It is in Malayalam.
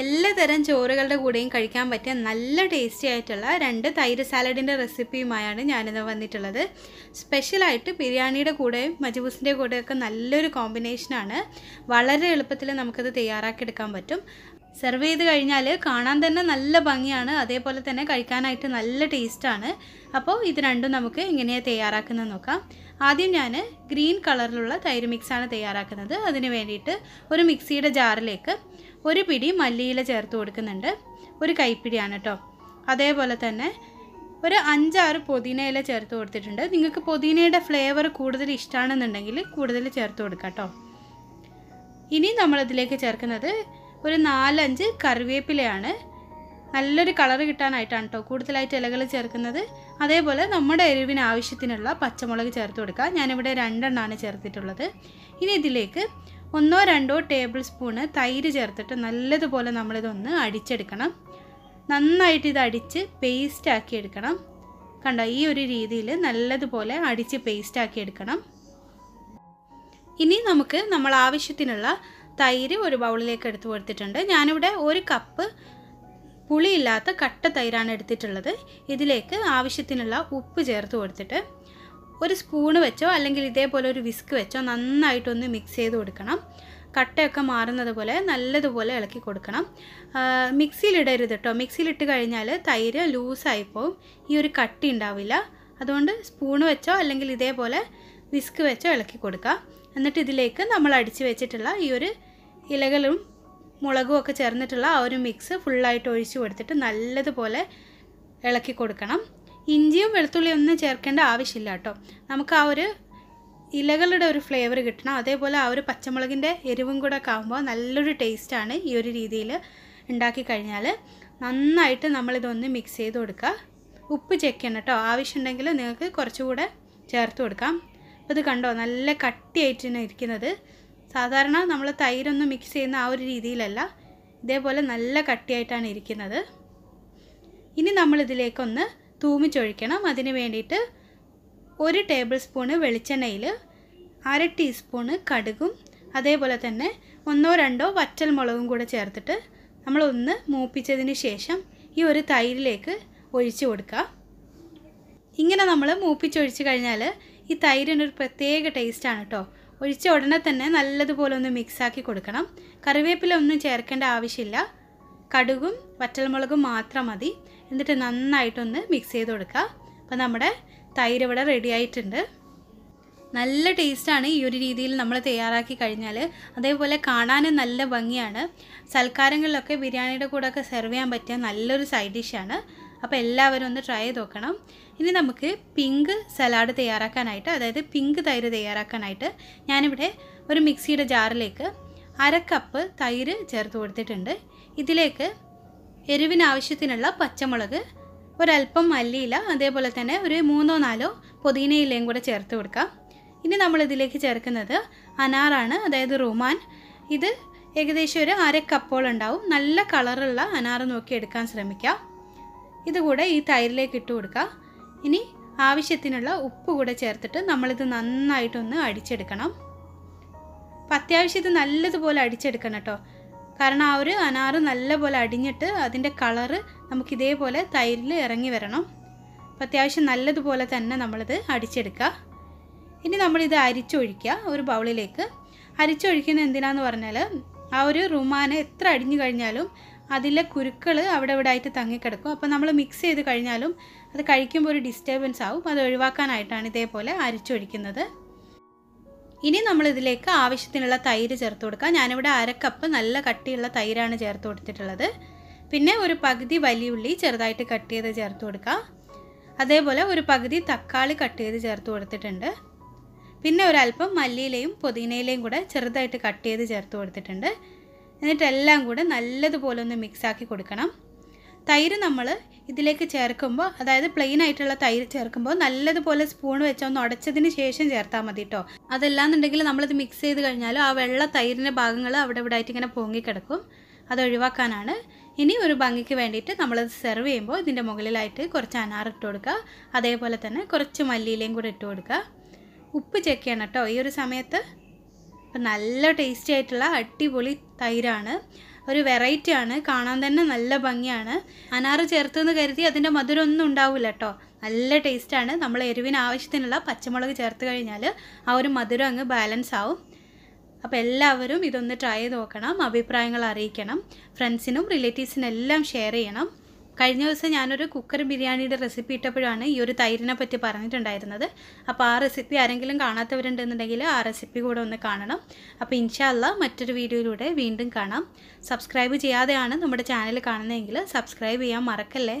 എല്ലാ തരം ചോറുകളുടെ കൂടെയും കഴിക്കാൻ പറ്റിയ നല്ല ടേസ്റ്റി ആയിട്ടുള്ള രണ്ട് തൈര് സാലഡിന്റെ റെസിപ്പിയുമായാണ് ഞാനിന്ന് വന്നിട്ടുള്ളത്. സ്പെഷ്യലായിട്ട് ബിരിയാണിയുടെ കൂടെയും മജബൂസിന്റെ കൂടെയൊക്കെ നല്ലൊരു കോമ്പിനേഷനാണ് വളരെ എളുപ്പത്തിൽ നമുക്കത് തയ്യാറാക്കിയെടുക്കാൻ പറ്റും. സെർവ് ചെയ്ത് കഴിഞ്ഞാൽ കാണാൻ തന്നെ നല്ല ഭംഗിയാണ്. അതേപോലെ തന്നെ കഴിക്കാനായിട്ട് നല്ല ടേസ്റ്റാണ് അപ്പോൾ ഇത് രണ്ടും നമുക്ക് എങ്ങനെയാണ് തയ്യാറാക്കുന്നത് നോക്കാം. ആദ്യം ഞാൻ ഗ്രീൻ കളറിലുള്ള തൈര് മിക്സാണ് തയ്യാറാക്കുന്നത്. അതിന് വേണ്ടിയിട്ട് ഒരു മിക്സിയുടെ ജാറിലേക്ക് ഒരു പിടി മല്ലിയില ചേർത്ത് കൊടുക്കുന്നുണ്ട്. ഒരു കൈപ്പിടിയാണ് കേട്ടോ അതേപോലെ തന്നെ ഒരു അഞ്ചാറ് പുതിന ഇല ചേർത്ത് കൊടുത്തിട്ടുണ്ട്. നിങ്ങൾക്ക് പുതിനയുടെ ഫ്ലേവർ കൂടുതൽ ഇഷ്ടമാണെന്നുണ്ടെങ്കിൽ കൂടുതൽ ചേർത്ത് കൊടുക്കാം കേട്ടോ ഇനി നമ്മളിതിലേക്ക് ചേർക്കുന്നത് ഒരു നാലഞ്ച് കറിവേപ്പിലയാണ്. നല്ലൊരു കളർ കിട്ടാനായിട്ടാണ് കേട്ടോ കൂടുതലായിട്ട് ഇലകൾ ചേർക്കുന്നത്. അതേപോലെ നമ്മുടെ എരിവിന് ആവശ്യത്തിനുള്ള പച്ചമുളക് ചേർത്ത് കൊടുക്കുക ഞാനിവിടെ രണ്ടെണ്ണമാണ് ചേർത്തിട്ടുള്ളത്. ഇനി ഇതിലേക്ക് ഒന്നോ രണ്ടോ ടേബിൾ സ്പൂണ് തൈര് ചേർത്തിട്ട് നല്ലതുപോലെ നമ്മളിതൊന്ന് അടിച്ചെടുക്കണം. നന്നായിട്ട് ഇത് അടിച്ച് പേസ്റ്റ് ആക്കി എടുക്കണം. കണ്ട ഈ ഒരു രീതിയിൽ നല്ലതുപോലെ അടിച്ച് പേസ്റ്റ് ആക്കി എടുക്കണം. ഇനി നമുക്ക് നമ്മൾ ആവശ്യത്തിനുള്ള തൈര് ഒരു ബൗളിലേക്ക് എടുത്തു കൊടുത്തിട്ടുണ്ട്. ഞാനിവിടെ ഒരു കപ്പ് പുളിയില്ലാത്ത കട്ട തൈരാണ് എടുത്തിട്ടുള്ളത്. ഇതിലേക്ക് ആവശ്യത്തിനുള്ള ഉപ്പ് ചേർത്ത് കൊടുത്തിട്ട് ഒരു സ്പൂണ് വെച്ചോ അല്ലെങ്കിൽ ഇതേപോലെ ഒരു വിസ്ക് വെച്ചോ നന്നായിട്ടൊന്ന് മിക്സ് ചെയ്ത് കൊടുക്കണം. കട്ടയൊക്കെ മാറുന്നത് പോലെ നല്ലതുപോലെ ഇളക്കി കൊടുക്കണം. മിക്സിയിലിടരുത് കേട്ടോ മിക്സിയിലിട്ട് കഴിഞ്ഞാൽ തൈര് ലൂസായി പോവും. ഈ ഒരു കട്ടി ഉണ്ടാവില്ല. അതുകൊണ്ട് സ്പൂണ് വെച്ചോ അല്ലെങ്കിൽ ഇതേപോലെ വിസ്ക് വെച്ചോ ഇളക്കി കൊടുക്കുക. എന്നിട്ട് ഇതിലേക്ക് നമ്മൾ അടിച്ച് വെച്ചിട്ടുള്ള ഈ ഒരു ഇലകളും മുളകും ഒക്കെ ചേർന്നിട്ടുള്ള ആ ഒരു മിക്സ് ഫുള്ളായിട്ട് ഒഴിച്ച് കൊടുത്തിട്ട് നല്ലതുപോലെ ഇളക്കി കൊടുക്കണം. ഇഞ്ചിയും വെളുത്തുള്ളിയും ഒന്നും ചേർക്കേണ്ട ആവശ്യമില്ല കേട്ടോ. നമുക്ക് ആ ഒരു ഇലകളുടെ ഒരു ഫ്ലേവർ കിട്ടണം. അതേപോലെ ആ ഒരു പച്ചമുളകിന്റെ എരിവും കൂടെ ഒക്കെ ആകുമ്പോൾ നല്ലൊരു ടേസ്റ്റാണ് ഈ ഒരു രീതിയിൽ ഉണ്ടാക്കി കഴിഞ്ഞാൽ നന്നായിട്ട് നമ്മളിതൊന്ന് മിക്സ് ചെയ്ത് കൊടുക്കുക. ഉപ്പ് ചെക്ക് ചെയ്യണം കേട്ടോ. ആവശ്യമുണ്ടെങ്കിൽ നിങ്ങൾക്ക് കുറച്ചുകൂടെ ചേർത്ത് കൊടുക്കാം. അപ്പോൾ ഇത് കണ്ടോ? നല്ല കട്ടിയായിട്ടാണ് ഇരിക്കുന്നത്. സാധാരണ നമ്മൾ തൈരൊന്നും മിക്സ് ചെയ്യുന്ന ആ ഒരു രീതിയിലല്ല. ഇതേപോലെ നല്ല കട്ടിയായിട്ടാണ് ഇരിക്കുന്നത്. ഇനി നമ്മളിതിലേക്കൊന്ന് തൂമിച്ചൊഴിക്കണം. അതിന് വേണ്ടിയിട്ട് ഒരു ടേബിൾ സ്പൂണ് വെളിച്ചെണ്ണയിൽ അര ടീസ്പൂണ് കടുകും അതേപോലെ തന്നെ ഒന്നോ രണ്ടോ വറ്റൽ മുളകും കൂടെ ചേർത്തിട്ട് നമ്മളൊന്ന് മൂപ്പിച്ചതിന് ശേഷം ഈ ഒരു തൈരിലേക്ക് ഒഴിച്ചു കൊടുക്കുക. ഇങ്ങനെ നമ്മൾ മൂപ്പിച്ചൊഴിച്ച് കഴിഞ്ഞാൽ ഈ തൈരിനൊരു പ്രത്യേക ടേസ്റ്റാണ് കേട്ടോ ഒഴിച്ച ഉടനെ തന്നെ നല്ലതുപോലെ ഒന്ന് മിക്സാക്കി കൊടുക്കണം. കറിവേപ്പില ഒന്നും ചേർക്കേണ്ട ആവശ്യമില്ല. കടുകും വറ്റൽമുളകും മാത്രം മതി. എന്നിട്ട് നന്നായിട്ടൊന്ന് മിക്സ് ചെയ്ത് കൊടുക്കുക അപ്പോൾ നമ്മുടെ തൈര് ഇവിടെ റെഡി ആയിട്ടുണ്ട്. നല്ല ടേസ്റ്റാണ് ഈ ഒരു രീതിയിൽ നമ്മൾ തയ്യാറാക്കി കഴിഞ്ഞാൽ അതേപോലെ കാണാനും നല്ല ഭംഗിയാണ്. സൽക്കാരങ്ങളിലൊക്കെ ബിരിയാണിയുടെ കൂടെ ഒക്കെ സെർവ് ചെയ്യാൻ പറ്റിയ നല്ലൊരു സൈഡ് ഡിഷാണ് അപ്പോൾ എല്ലാവരും ഒന്ന് ട്രൈ ചെയ്ത് നോക്കണം. ഇനി നമുക്ക് പിങ്ക് സലാഡ് തയ്യാറാക്കാനായിട്ട് അതായത് പിങ്ക് തൈര് തയ്യാറാക്കാനായിട്ട് ഞാനിവിടെ ഒരു മിക്സിയുടെ ജാറിലേക്ക് അര കപ്പ് തൈര് ചേർത്ത് കൊടുത്തിട്ടുണ്ട്. ഇതിലേക്ക് എരിവിനാവശ്യത്തിനുള്ള പച്ചമുളക് ഒരല്പം മല്ലിയില അതേപോലെ തന്നെ ഒരു മൂന്നോ നാലോ പുതിനയിലയും കൂടെ ചേർത്ത് കൊടുക്കാം. ഇനി നമ്മൾ ഇതിലേക്ക് ചേർക്കുന്നത് അനാറാണ് അതായത് റുമാൻ. ഇത് ഏകദേശം ഒരു അര കപ്പോളം ഉണ്ടാവും. നല്ല കളറുള്ള അനാറ് നോക്കി എടുക്കാൻ ശ്രമിക്കാം. ഇതുകൂടെ ഈ തൈരിലേക്ക് ഇട്ട് കൊടുക്കുക ഇനി ആവശ്യത്തിനുള്ള ഉപ്പ് കൂടെ ചേർത്തിട്ട് നമ്മളിത് നന്നായിട്ടൊന്ന് അടിച്ചെടുക്കണം. അപ്പം അത്യാവശ്യം ഇത് നല്ലതുപോലെ അടിച്ചെടുക്കണം കേട്ടോ. കാരണം ആ ഒരു അനാറ് നല്ലപോലെ അടിഞ്ഞിട്ട് അതിന്റെ കളറ് നമുക്ക് ഇതേപോലെ തൈരിൽ ഇറങ്ങി വരണം. അപ്പം അത്യാവശ്യം നല്ലതുപോലെ തന്നെ നമ്മളിത് അടിച്ചെടുക്കുക. ഇനി നമ്മളിത് അരിച്ചൊഴിക്കുക ഒരു ബൗളിലേക്ക്. അരിച്ചൊഴിക്കുന്നത് എന്തിനാന്ന് പറഞ്ഞാൽ ആ ഒരു റുമാന് എത്ര അടിഞ്ഞു കഴിഞ്ഞാലും അതിലെ കുരുക്കൾ അവിടെ ഇവിടെ ആയിട്ട് തങ്ങിക്കിടക്കും. അപ്പോൾ നമ്മൾ മിക്സ് ചെയ്ത് കഴിഞ്ഞാലും അത് കഴിക്കുമ്പോൾ ഒരു ഡിസ്റ്റർബൻസ് ആവും. അത് ഒഴിവാക്കാനായിട്ടാണ് ഇതേപോലെ അരിച്ചൊഴിക്കുന്നത്. ഇനി നമ്മൾ ഇതിലേക്ക് ആവശ്യത്തിനുള്ള തൈര് ചേർത്ത് കൊടുക്കുക ഞാനിവിടെ അര കപ്പ് നല്ല കട്ടിയുള്ള തൈരാണ് ചേർത്ത് കൊടുത്തിട്ടുള്ളത്. പിന്നെ ഒരു പകുതി വലിയ ഉള്ളി ചെറുതായിട്ട് കട്ട് ചെയ്ത് ചേർത്ത് കൊടുക്കുക അതേപോലെ ഒരു പകുതി തക്കാളി കട്ട് ചെയ്ത് ചേർത്ത് കൊടുത്തിട്ടുണ്ട്. പിന്നെ ഒരല്പം മല്ലിയിലയും പുതിനയിലയും കൂടെ ചെറുതായിട്ട് കട്ട് ചെയ്ത് ചേർത്ത് കൊടുത്തിട്ടുണ്ട്. എന്നിട്ടെല്ലാം കൂടെ നല്ലതുപോലെ ഒന്ന് മിക്സാക്കി കൊടുക്കണം. തൈര് നമ്മൾ ഇതിലേക്ക് ചേർക്കുമ്പോൾ അതായത് പ്ലെയിൻ ആയിട്ടുള്ള തൈര് ചേർക്കുമ്പോൾ നല്ലതുപോലെ സ്പൂൺ വെച്ച് ഒന്ന് ഉടച്ചതിന് ശേഷം ചേർത്താൽ മതി കേട്ടോ അതല്ലാന്നുണ്ടെങ്കിൽ നമ്മളിത് മിക്സ് ചെയ്ത് കഴിഞ്ഞാൽ ആ വെള്ള തൈരിന്റെ ഭാഗങ്ങൾ അവിടെ ഇവിടെ ആയിട്ട് ഇങ്ങനെ പൊങ്ങിക്കിടക്കും അത് ഒഴിവാക്കാനാണ്. ഇനി ഒരു ഭംഗിക്ക് വേണ്ടിയിട്ട് നമ്മളത് സെർവ് ചെയ്യുമ്പോൾ ഇതിന്റെ മുകളിലായിട്ട് കുറച്ച് അനാർ ഇട്ട് കൊടുക്കുക. അതേപോലെ തന്നെ കുറച്ച് മല്ലിയിലയും കൂടെ ഇട്ട് കൊടുക്കുക. ഉപ്പ് ചെക്ക് ചെയ്യണം കേട്ടോ ഈ ഒരു സമയത്ത് അപ്പം നല്ല ടേസ്റ്റി ആയിട്ടുള്ള അടിപൊളി തൈരാണ്. ഒരു വെറൈറ്റി ആണ്. കാണാൻ തന്നെ നല്ല ഭംഗിയാണ്. അനാറ് ചേർത്തെന്ന് കരുതി അതിന്റെ മധുരം ഒന്നും ഉണ്ടാവില്ല കേട്ടോ നല്ല ടേസ്റ്റാണ് നമ്മൾ എരിവിന് ആവശ്യത്തിനുള്ള പച്ചമുളക് ചേർത്ത് കഴിഞ്ഞാൽ ആ ഒരു മധുരം അങ്ങ് ബാലൻസ് ആവും. അപ്പോൾ എല്ലാവരും ഇതൊന്ന് ട്രൈ ചെയ്ത് നോക്കണം. അഭിപ്രായങ്ങൾ അറിയിക്കണം. ഫ്രണ്ട്സിനും റിലേറ്റീവ്സിനും എല്ലാം ഷെയർ ചെയ്യണം. കഴിഞ്ഞ ദിവസം ഞാനൊരു കുക്കർ ബിരിയാണിയുടെ റെസിപ്പി ഇട്ടപ്പോഴാണ് ഈ ഒരു തൈരിനെ പറ്റി പറഞ്ഞിട്ടുണ്ടായിരുന്നത്. അപ്പോൾ ആ റെസിപ്പി ആരെങ്കിലും കാണാത്തവരുണ്ടെന്നുണ്ടെങ്കിൽ ആ റെസിപ്പി കൂടെ ഒന്ന് കാണണം. അപ്പോൾ ഇൻഷാല്ല മറ്റൊരു വീഡിയോയിലൂടെ വീണ്ടും കാണാം. സബ്സ്ക്രൈബ് ചെയ്യാതെയാണ് നമ്മുടെ ചാനൽ കാണുന്നതെങ്കിൽ സബ്സ്ക്രൈബ് ചെയ്യാൻ മറക്കല്ലേ?